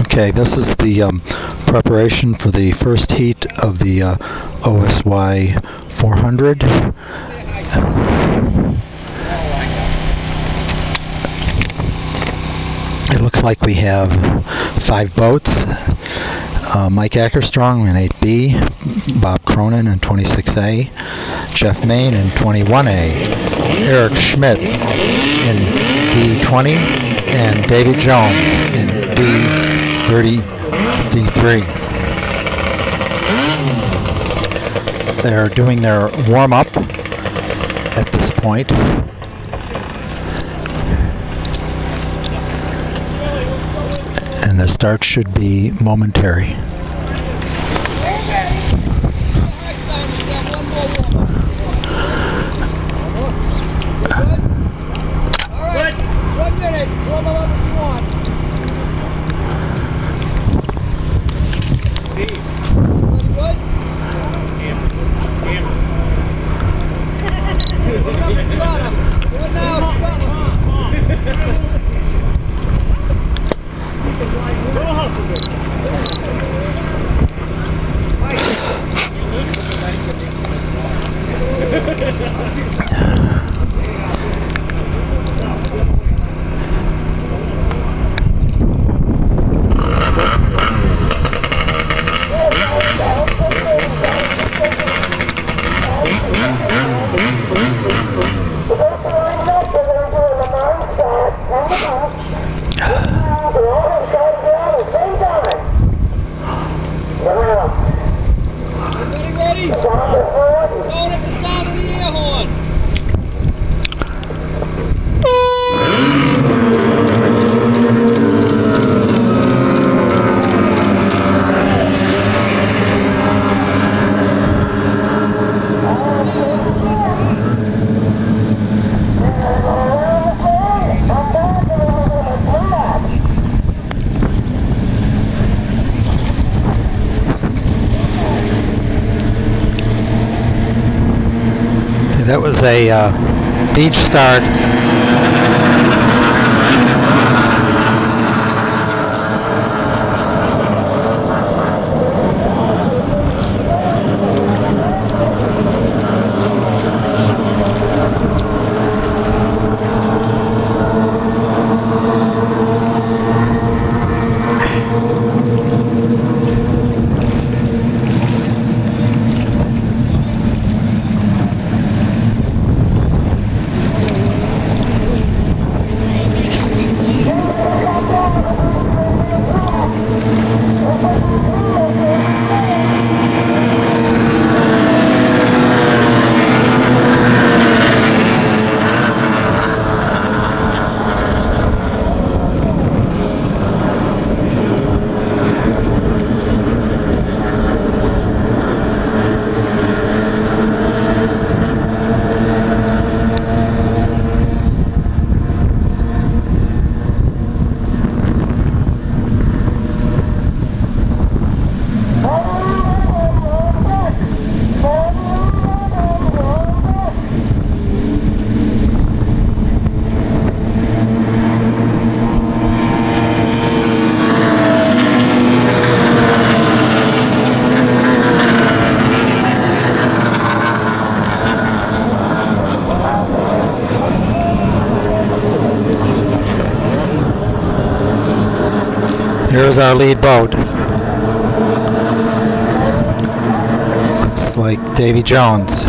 Okay, this is the um, preparation for the first heat of the uh, OSY 400. It looks like we have five boats. Uh, Mike Ackerstrong in 8B, Bob Cronin in 26A, Jeff Main in 21A, Eric Schmidt in D20, and David Jones in D30, D3. They're doing their warm-up at this point. and the start should be momentary. That was a uh, beach start. Here's our lead boat. Looks like Davy Jones.